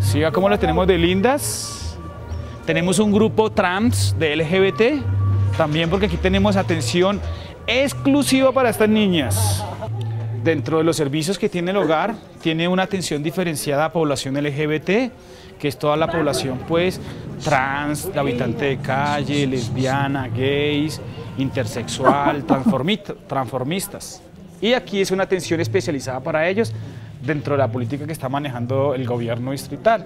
¿Sí? ¿Cómo las tenemos de lindas? Tenemos un grupo trans de LGBT, también porque aquí tenemos atención exclusiva para estas niñas. Dentro de los servicios que tiene el hogar, tiene una atención diferenciada a población LGBT, que es toda la población pues trans, habitante de calle, lesbiana, gays, intersexual, transformistas. Y aquí es una atención especializada para ellos dentro de la política que está manejando el gobierno distrital.